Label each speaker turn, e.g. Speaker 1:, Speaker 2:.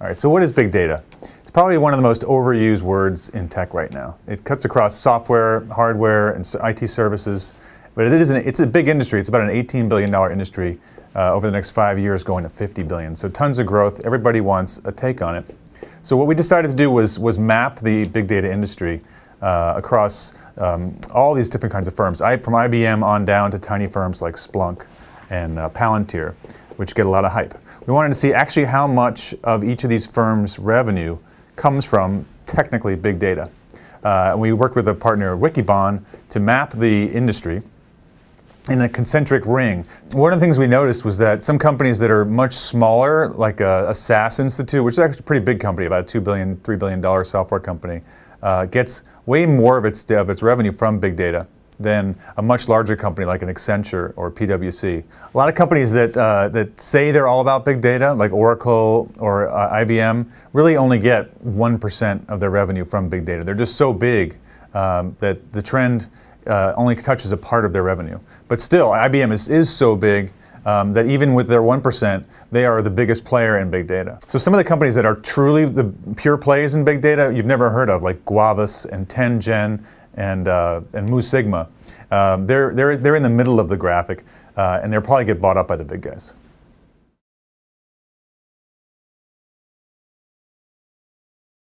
Speaker 1: All right, so what is big data? It's probably one of the most overused words in tech right now. It cuts across software, hardware, and IT services, but it is an, it's a big industry. It's about an $18 billion industry uh, over the next five years, going to 50 billion. So tons of growth. Everybody wants a take on it. So what we decided to do was was map the big data industry uh, across um, all these different kinds of firms, I, from IBM on down to tiny firms like Splunk and uh, Palantir, which get a lot of hype. We wanted to see actually how much of each of these firms' revenue comes from technically big data. Uh, we worked with a partner, Wikibon, to map the industry in a concentric ring. One of the things we noticed was that some companies that are much smaller, like a, a SAS Institute, which is actually a pretty big company, about a $2 billion, $3 billion software company, uh, gets way more of its, of its revenue from big data than a much larger company like an Accenture or PwC. A lot of companies that, uh, that say they're all about big data, like Oracle or uh, IBM, really only get 1% of their revenue from big data. They're just so big um, that the trend uh, only touches a part of their revenue. But still, IBM is, is so big um, that even with their 1%, they are the biggest player in big data. So some of the companies that are truly the pure plays in big data you've never heard of, like Guavus and 10gen and, uh, and Mu Sigma, um, they're, they're, they're in the middle of the graphic, uh, and they'll probably get bought up by the big guys.